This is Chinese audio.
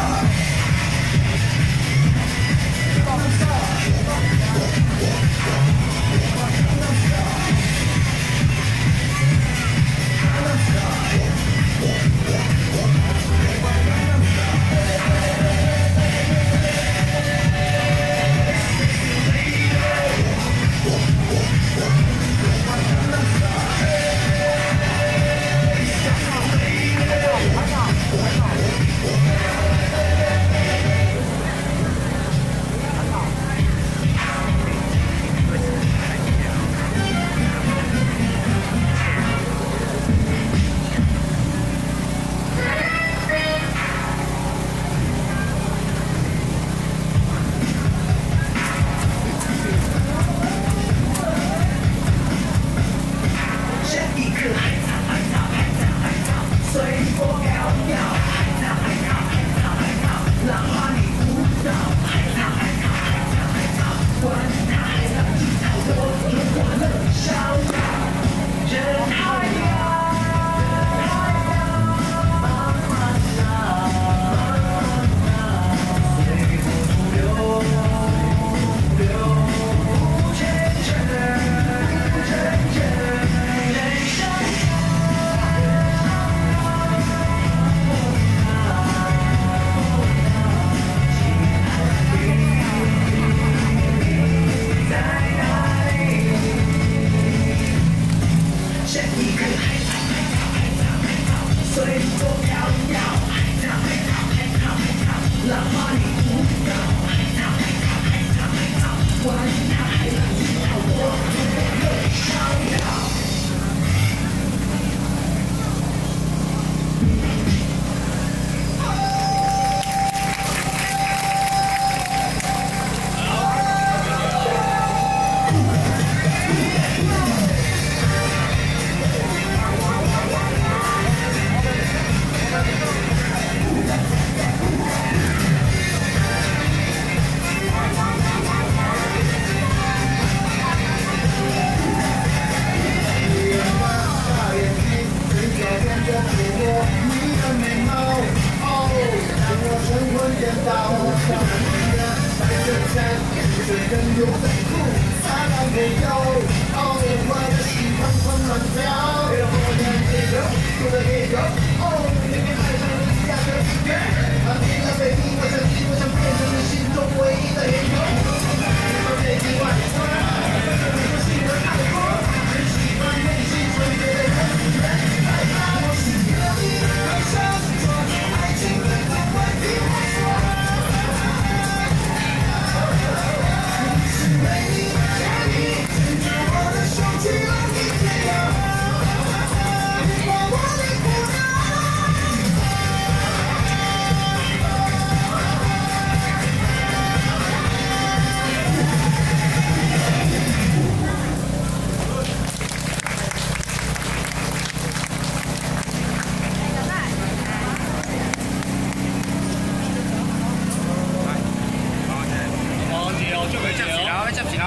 Rock. Soy el toque al La 跟牛仔裤，擦干没有。哦，我的喜欢狂乱跳。